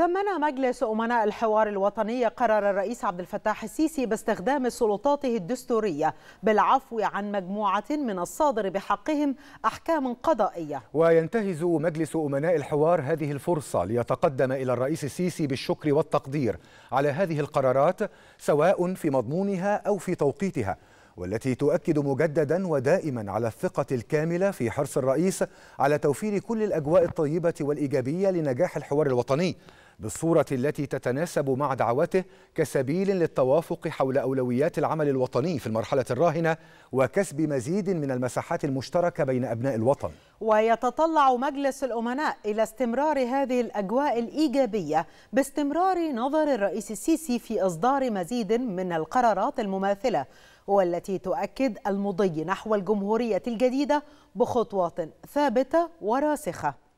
ثمن مجلس أمناء الحوار الوطني قرار الرئيس عبد الفتاح السيسي باستخدام سلطاته الدستورية بالعفو عن مجموعة من الصادر بحقهم أحكام قضائية. وينتهز مجلس أمناء الحوار هذه الفرصة ليتقدم إلى الرئيس السيسي بالشكر والتقدير على هذه القرارات سواء في مضمونها أو في توقيتها والتي تؤكد مجددا ودائما على الثقة الكاملة في حرص الرئيس على توفير كل الأجواء الطيبة والإيجابية لنجاح الحوار الوطني. بالصورة التي تتناسب مع دعوته كسبيل للتوافق حول أولويات العمل الوطني في المرحلة الراهنة وكسب مزيد من المساحات المشتركة بين أبناء الوطن. ويتطلع مجلس الأمناء إلى استمرار هذه الأجواء الإيجابية باستمرار نظر الرئيس السيسي في إصدار مزيد من القرارات المماثلة والتي تؤكد المضي نحو الجمهورية الجديدة بخطوات ثابتة وراسخة.